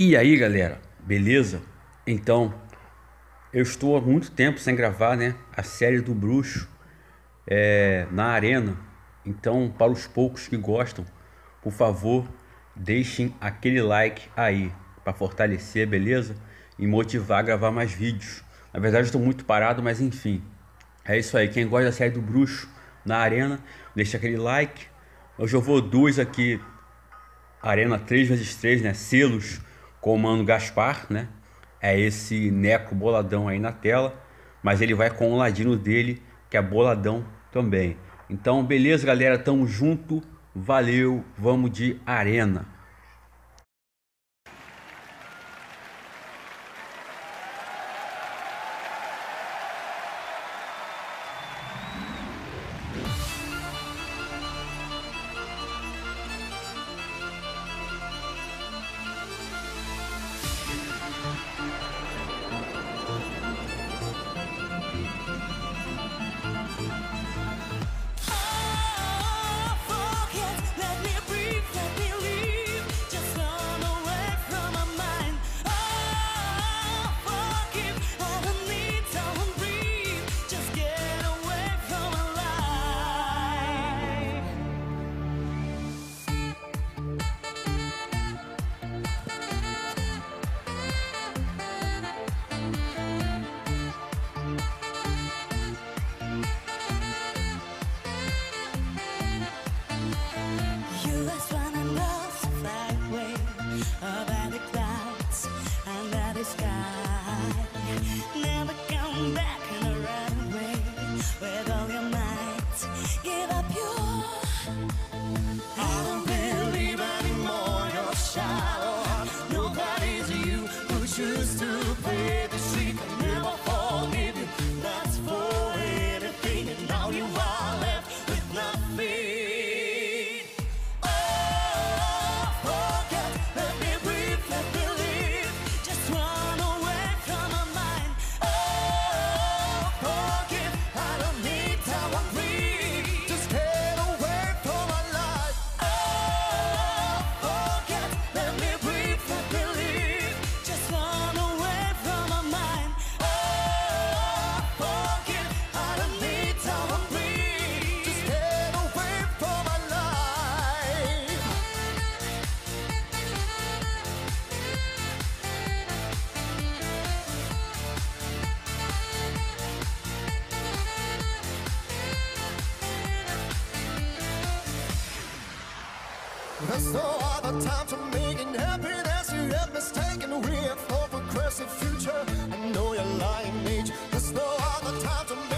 E aí galera, beleza? Então, eu estou há muito tempo sem gravar né, a série do Bruxo é, na arena. Então, para os poucos que gostam, por favor, deixem aquele like aí para fortalecer, beleza? E motivar a gravar mais vídeos. Na verdade, estou muito parado, mas enfim. É isso aí. Quem gosta da série do Bruxo na arena, deixa aquele like. Hoje eu vou duas aqui, arena 3x3, né? Selos comando Gaspar, né? É esse Neco boladão aí na tela, mas ele vai com o ladino dele, que é boladão também. Então, beleza, galera, tamo junto. Valeu, vamos de arena. There's no other time to making happiness you have mistaken. We have no progressive future. I know you're lying age. There's no other time to making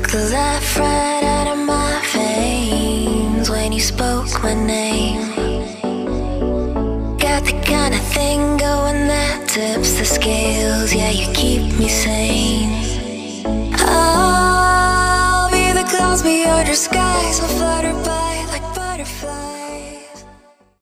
took the life right out of my veins when you spoke my name. Got the kind of thing going that tips the scales, yeah, you keep me sane. I'll be the clouds beyond your skies, I'll flutter by.